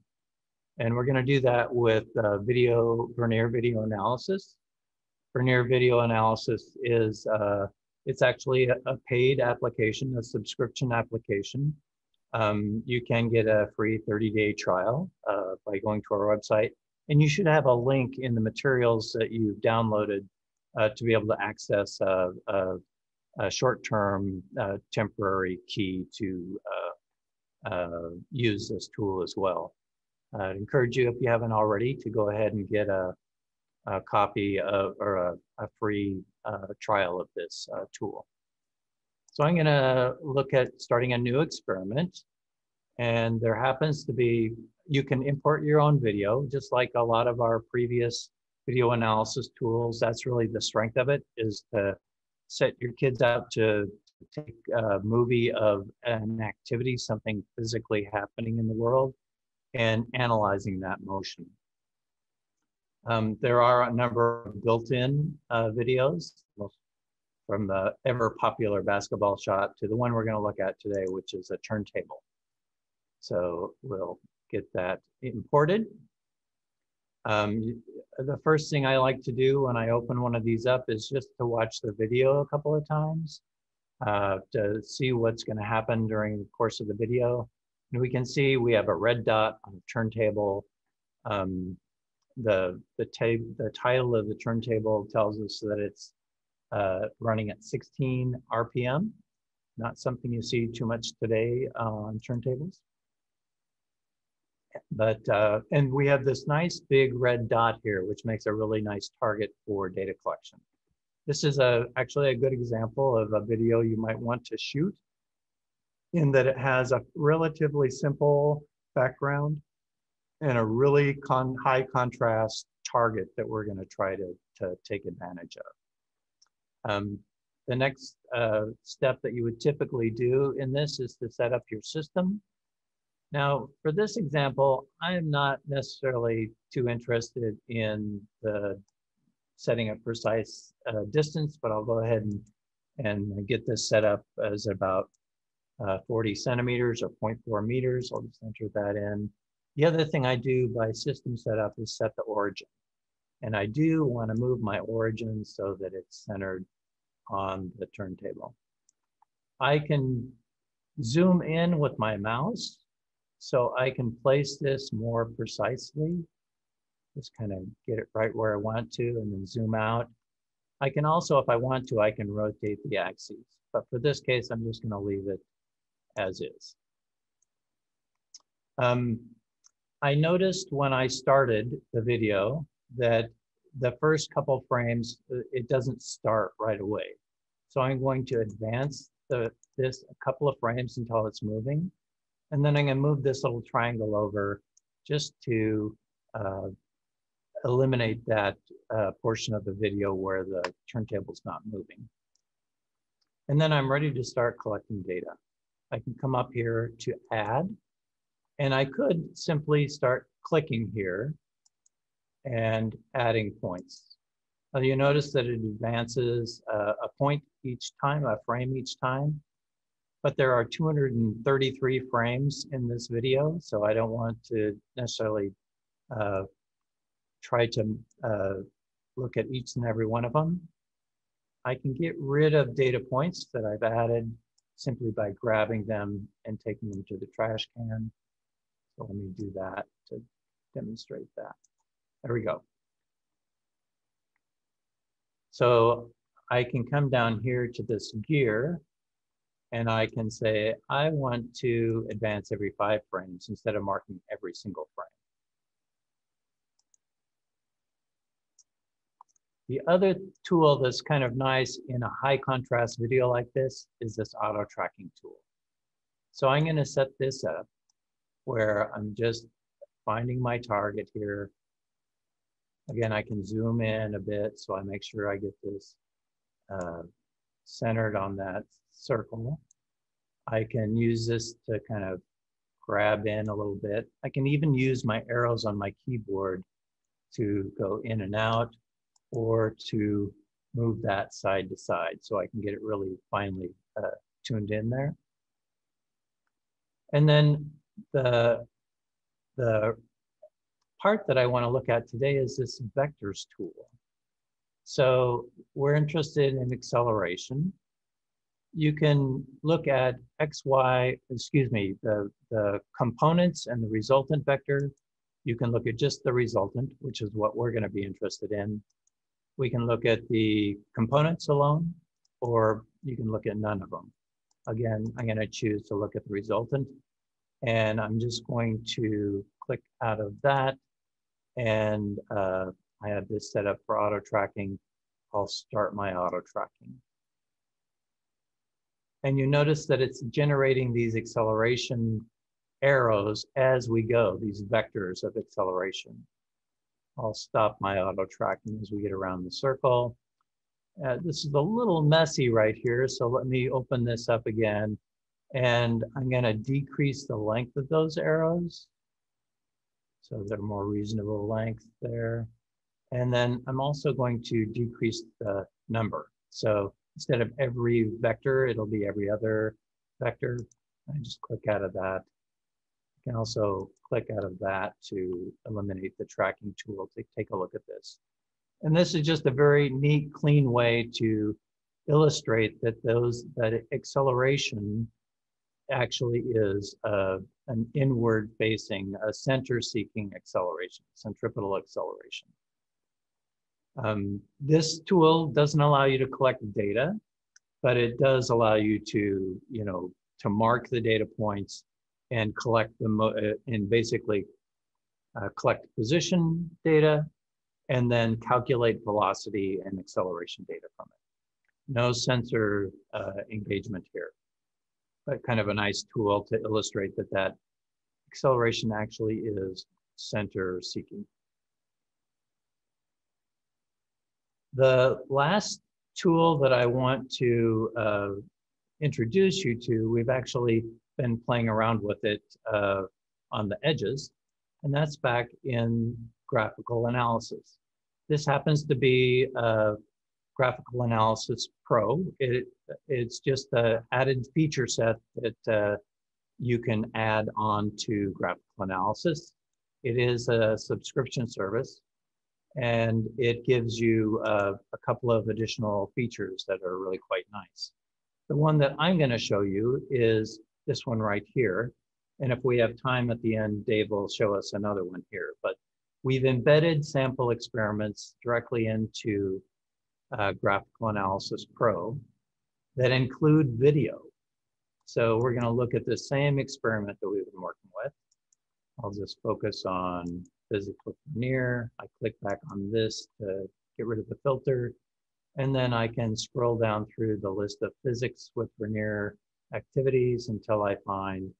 And we're going to do that with uh, video, Vernier video analysis. Vernier video analysis is, it's actually a, paid application, a subscription application um, you can get a free 30 day trial uh, by going to our website. And you should have a link in the materials that you've downloaded uh, to be able to access a, a, a short term uh, temporary key to uh, uh, use this tool as well. I'd encourage you, if you haven't already, to go ahead and get a, a copy of, or a, a free uh, trial of this tool. So I'm going to look at starting a new experiment. And there happens to be, you can import your own video, just like a lot of our previous video analysis tools. That's really the strength of it, is to set your kids up to take a movie of an activity, something physically happening in the world, and analyzing that motion. Um, there are a number of built-in uh, videos from the ever popular basketball shot to the one we're going to look at today, which is a turntable. So we'll get that imported. Um, the first thing I like to do when I open one of these up is just to watch the video a couple of times uh, to see what's going to happen during the course of the video. And we can see we have a red dot on the turntable. Um, the the, the title of the turntable tells us that it's uh, running at 16 RPM, not something you see too much today on turntables. But, uh, and we have this nice big red dot here, which makes a really nice target for data collection. This is a, actually a good example of a video you might want to shoot in that it has a relatively simple background and a really con high contrast target that we're going to try to, take advantage of. Um, the next uh, step that you would typically do in this is to set up your system. Now, for this example, I am not necessarily too interested in the setting a precise uh, distance, but I'll go ahead and, and get this set up as about uh, 40 centimeters or 0.4 meters. I'll just enter that in. The other thing I do by system setup is set the origin. And I do want to move my origin so that it's centered on the turntable. I can zoom in with my mouse so I can place this more precisely. Just kind of get it right where I want to and then zoom out. I can also, if I want to, I can rotate the axes. But for this case, I'm just going to leave it as is. Um, I noticed when I started the video that the first couple frames, uh, it doesn't start right away. So I'm going to advance the, this a couple of frames until it's moving. And then I'm gonna move this little triangle over just to uh, eliminate that uh, portion of the video where the turntable's not moving. And then I'm ready to start collecting data. I can come up here to add and I could simply start clicking here and adding points. Now you notice that it advances uh, a point each time, a frame each time, but there are 233 frames in this video, so I don't want to necessarily uh, try to uh, look at each and every one of them. I can get rid of data points that I've added simply by grabbing them and taking them to the trash can. So let me do that to demonstrate that. There we go. So I can come down here to this gear and I can say, I want to advance every five frames instead of marking every single frame. The other tool that's kind of nice in a high contrast video like this is this auto tracking tool. So I'm gonna set this up where I'm just finding my target here. Again, I can zoom in a bit so I make sure I get this uh, centered on that circle. I can use this to kind of grab in a little bit. I can even use my arrows on my keyboard to go in and out or to move that side to side so I can get it really finely uh, tuned in there. And then the, the part that I want to look at today is this vectors tool. So we're interested in acceleration. You can look at X, Y, excuse me, the, the components and the resultant vector. You can look at just the resultant, which is what we're going to be interested in. We can look at the components alone, or you can look at none of them. Again, I'm going to choose to look at the resultant. And I'm just going to click out of that. And uh, I have this set up for auto tracking. I'll start my auto tracking. And you notice that it's generating these acceleration arrows as we go, these vectors of acceleration. I'll stop my auto tracking as we get around the circle. Uh, this is a little messy right here, so let me open this up again. And I'm gonna decrease the length of those arrows. So they're more reasonable length there. And then I'm also going to decrease the number. So instead of every vector, it'll be every other vector. I just click out of that. You can also click out of that to eliminate the tracking tool to take a look at this. And this is just a very neat, clean way to illustrate that those that acceleration actually is uh, an inward facing, a center seeking acceleration, centripetal acceleration. Um, this tool doesn't allow you to collect data, but it does allow you to, you know, to mark the data points and collect them uh, and basically uh, collect position data and then calculate velocity and acceleration data from it. No sensor uh, engagement here, but kind of a nice tool to illustrate that that acceleration actually is center seeking. The last tool that I want to uh, introduce you to, we've actually been playing around with it uh, on the edges, and that's back in graphical analysis. This happens to be a Graphical Analysis Pro. It, it's just the added feature set that uh, you can add on to graphical analysis. It is a subscription service and it gives you uh, a couple of additional features that are really quite nice. The one that I'm going to show you is this one right here. And if we have time at the end, Dave will show us another one here. But we've embedded sample experiments directly into uh, Graphical Analysis Pro that include video. So we're going to look at the same experiment that we've been working with. I'll just focus on physics with Vernier. I click back on this to get rid of the filter. And then I can scroll down through the list of physics with Vernier activities until I find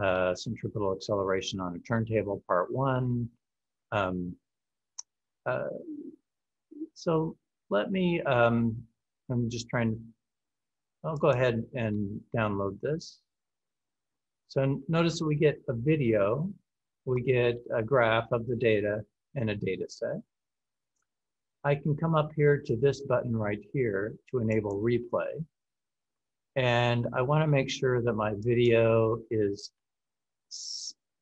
uh, centripetal acceleration on a turntable, part one. Um, uh, so let me, um, I'm just trying to, I'll go ahead and download this. So notice that we get a video we get a graph of the data and a data set. I can come up here to this button right here to enable replay. And I want to make sure that my video is,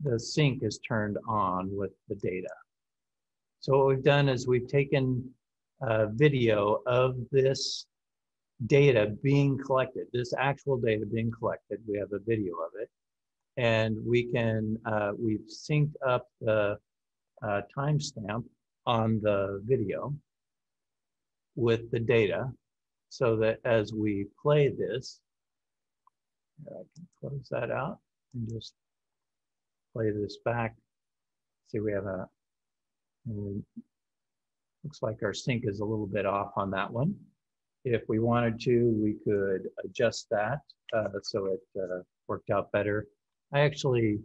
the sync is turned on with the data. So what we've done is we've taken a video of this data being collected, this actual data being collected. We have a video of it and we can, uh, we've synced up the uh, timestamp on the video with the data so that as we play this, I can close that out and just play this back. See, we have a, looks like our sync is a little bit off on that one. If we wanted to, we could adjust that uh, so it uh, worked out better. I actually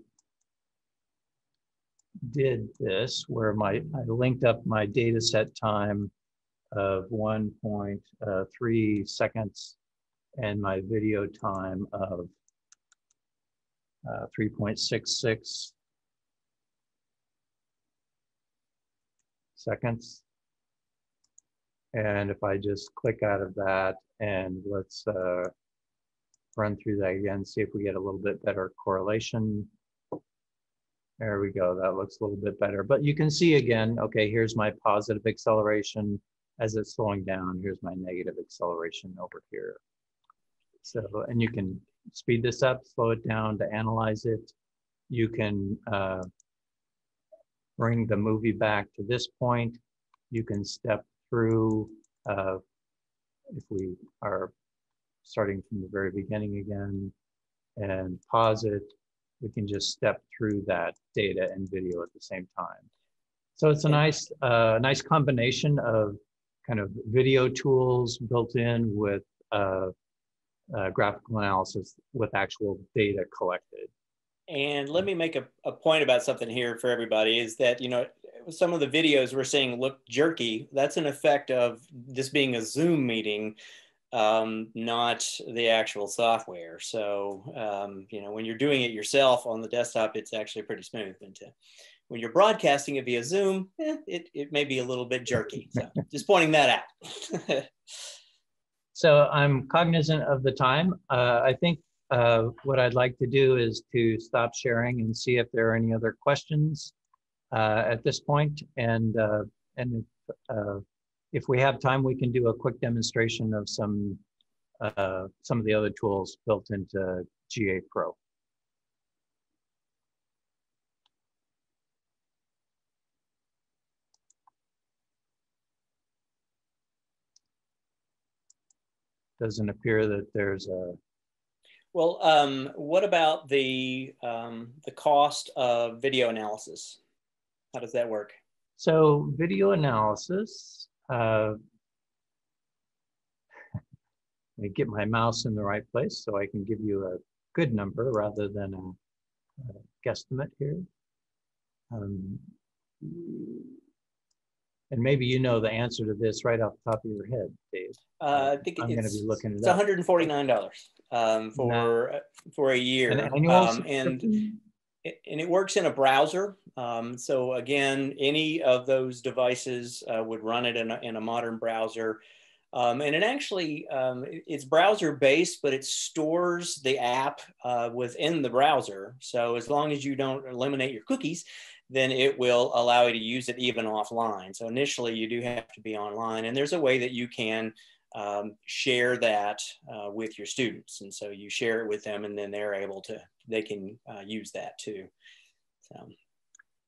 did this where my I linked up my data set time of 1.3 seconds and my video time of uh, 3.66 seconds. And if I just click out of that and let's uh, run through that again, see if we get a little bit better correlation. There we go, that looks a little bit better. But you can see again, okay, here's my positive acceleration as it's slowing down. Here's my negative acceleration over here. So, and you can speed this up, slow it down to analyze it. You can uh, bring the movie back to this point. You can step through, uh, if we are starting from the very beginning again and pause it, we can just step through that data and video at the same time. So it's a nice, uh, nice combination of kind of video tools built in with uh, uh, graphical analysis with actual data collected. And let me make a, a point about something here for everybody is that, you know, some of the videos we're seeing look jerky. That's an effect of this being a Zoom meeting, um, not the actual software. So, um, you know, when you're doing it yourself on the desktop, it's actually pretty smooth. But to, when you're broadcasting it via Zoom, eh, it, it may be a little bit jerky. So just pointing that out. so I'm cognizant of the time. Uh, I think uh, what I'd like to do is to stop sharing and see if there are any other questions uh, at this point. And, uh, and if, uh, if we have time, we can do a quick demonstration of some, uh, some of the other tools built into GA Pro. Doesn't appear that there's a well, um, what about the um, the cost of video analysis? How does that work? So video analysis, uh, let me get my mouse in the right place so I can give you a good number rather than a, a guesstimate here. Um, and maybe you know the answer to this right off the top of your head, Dave. Uh, I think I'm going to be looking. It's and forty nine dollars um, for for a year, um, and and it works in a browser. Um, so again, any of those devices uh, would run it in a, in a modern browser. Um, and it actually, um, it's browser based, but it stores the app uh, within the browser. So as long as you don't eliminate your cookies, then it will allow you to use it even offline. So initially you do have to be online and there's a way that you can um, share that uh, with your students. And so you share it with them and then they're able to, they can uh, use that too. So.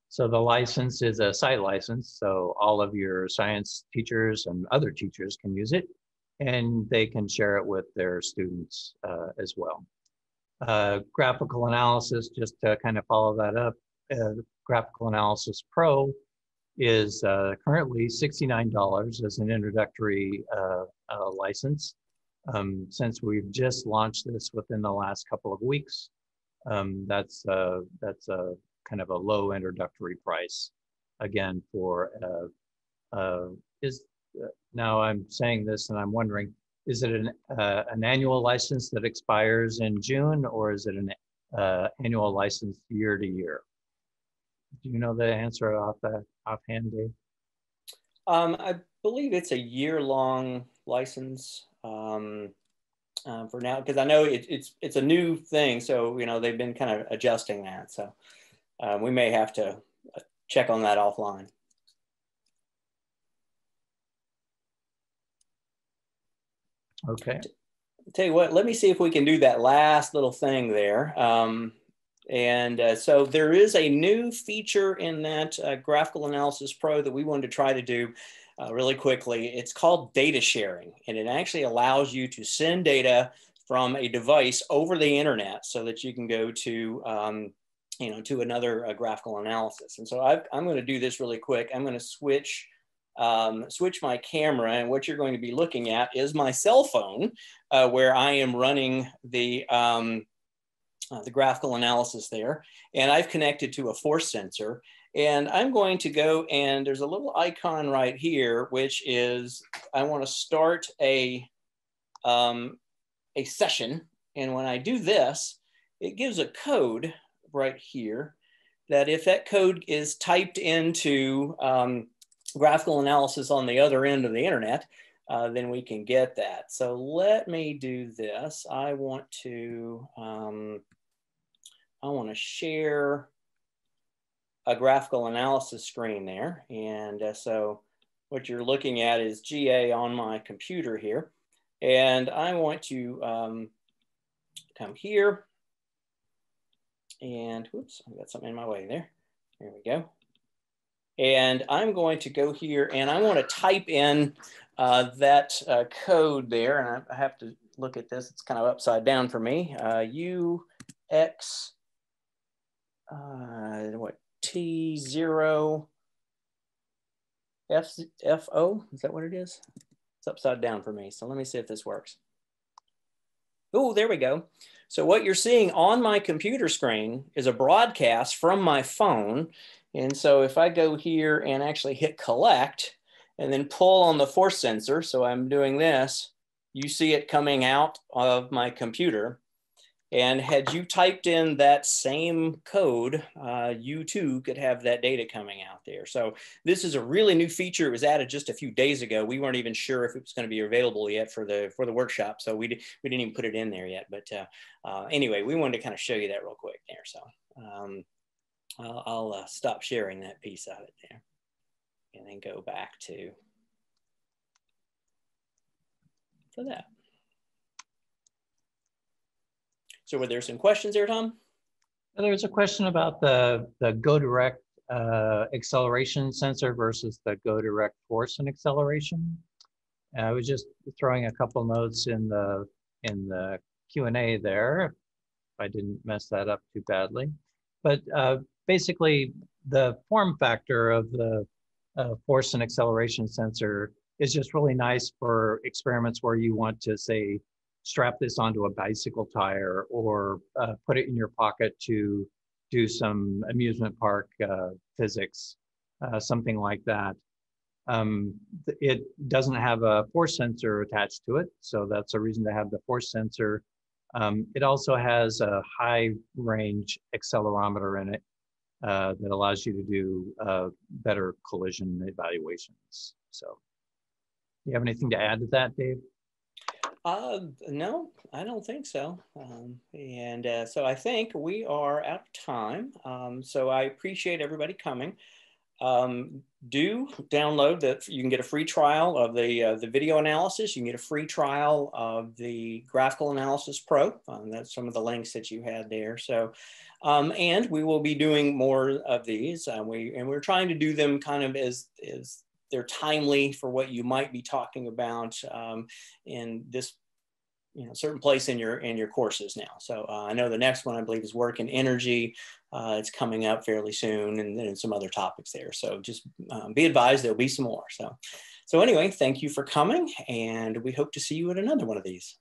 so the license is a site license. So all of your science teachers and other teachers can use it and they can share it with their students uh, as well. Uh, graphical analysis, just to kind of follow that up, uh, Graphical Analysis Pro is uh, currently $69 as an introductory uh, license. Um, since we've just launched this within the last couple of weeks, um, that's uh, that's a kind of a low introductory price. Again, for uh, uh, is now I'm saying this and I'm wondering, is it an an annual license that expires in June, or is it an annual license year to year? Do you know the answer off the offhand, Dave? Um, I believe it's a year-long license um, uh, for now because I know it, it's it's a new thing, so you know they've been kind of adjusting that. So uh, we may have to uh, check on that offline. Okay. Tell you what, let me see if we can do that last little thing there. Um, and uh, so there is a new feature in that uh, Graphical Analysis Pro that we wanted to try to do uh, really quickly. It's called data sharing, and it actually allows you to send data from a device over the internet so that you can go to um, you know, to another uh, graphical analysis. And so i am going to do this really quick. I'm going to switch um, switch my camera and what you're going to be looking at is my cell phone uh, where I am running the um, uh, the graphical analysis there. And I've connected to a force sensor. And I'm going to go and there's a little icon right here, which is I want to start a, um, a session. And when I do this, it gives a code right here that if that code is typed into um, graphical analysis on the other end of the internet, uh, then we can get that. So let me do this. I want to, um, I want to share a graphical analysis screen there. And uh, so what you're looking at is GA on my computer here. And I want to um, come here and whoops, I got something in my way there. There we go. And I'm going to go here and I want to type in uh, that uh, code there. And I have to look at this. It's kind of upside down for me. Uh, UX uh, what T zero F F O is that what it is? It's upside down for me. So let me see if this works. Oh, there we go. So what you're seeing on my computer screen is a broadcast from my phone. And so if I go here and actually hit collect and then pull on the force sensor, so I'm doing this, you see it coming out of my computer. And had you typed in that same code, uh, you too could have that data coming out there. So this is a really new feature. It was added just a few days ago. We weren't even sure if it was going to be available yet for the for the workshop, so we, we didn't even put it in there yet. But uh, uh, anyway, we wanted to kind of show you that real quick there. So um, I'll, I'll uh, stop sharing that piece of it there, and then go back to for that. So were there some questions there, Tom? There was a question about the, the GoDirect uh, acceleration sensor versus the GoDirect force and acceleration. I was just throwing a couple notes in the in the Q&A there, if I didn't mess that up too badly. But uh, basically, the form factor of the uh, force and acceleration sensor is just really nice for experiments where you want to say strap this onto a bicycle tire or uh, put it in your pocket to do some amusement park uh, physics, uh, something like that. Um, it doesn't have a force sensor attached to it, so that's a reason to have the force sensor. Um, it also has a high range accelerometer in it uh, that allows you to do uh, better collision evaluations. So, do you have anything to add to that, Dave? Uh, no, I don't think so. Um, and uh, so I think we are out of time. Um, so I appreciate everybody coming. Um, do download that. You can get a free trial of the uh, the video analysis. You can get a free trial of the graphical analysis pro. Um, that's some of the links that you had there. So, um, and we will be doing more of these. Uh, we and we're trying to do them kind of as as they're timely for what you might be talking about um, in this you know certain place in your in your courses now. So uh, i know the next one i believe is work and energy. Uh, it's coming up fairly soon and then some other topics there. So just um, be advised there'll be some more. So so anyway thank you for coming and we hope to see you at another one of these